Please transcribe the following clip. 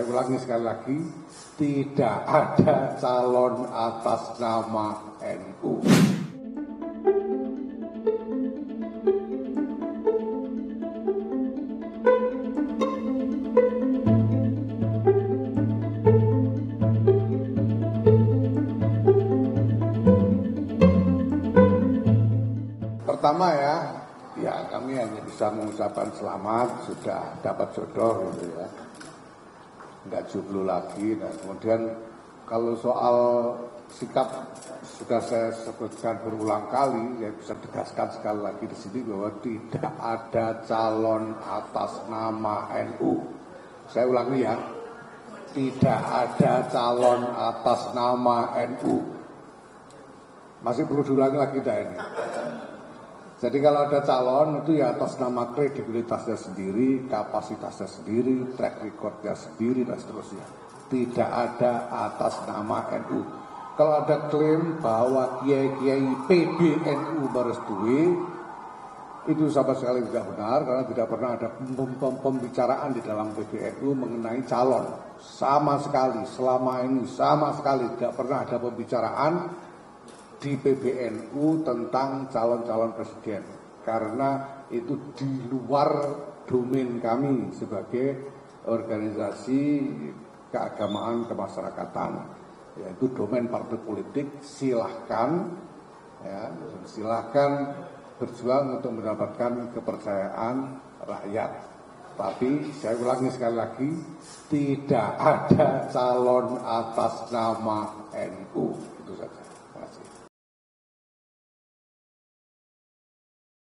Saya ulangi sekali lagi, tidak ada calon atas nama NU. Pertama ya, ya kami hanya bisa mengucapkan selamat sudah dapat jodoh gitu ya nggak jomblo lagi. Nah, kemudian kalau soal sikap sudah saya sebutkan berulang kali, saya bisa tegaskan sekali lagi di sini bahwa tidak ada calon atas nama NU. Saya ulangi ya, tidak ada calon atas nama NU. Masih perlu diulangi lagi dah ini. Jadi kalau ada calon itu ya atas nama kredibilitasnya sendiri, kapasitasnya sendiri, track recordnya sendiri dan seterusnya. Tidak ada atas nama NU. Kalau ada klaim bahwa kiai-kiai PBNU merestui, itu sama sekali tidak benar karena tidak pernah ada pembicaraan di dalam PBNU mengenai calon. Sama sekali, selama ini sama sekali tidak pernah ada pembicaraan di PBNU tentang calon-calon presiden. Karena itu di luar domain kami sebagai organisasi keagamaan kemasyarakatan. Yaitu domain partai politik silahkan ya, silahkan berjuang untuk mendapatkan kepercayaan rakyat. Tapi saya ulangi sekali lagi tidak ada calon atas nama NU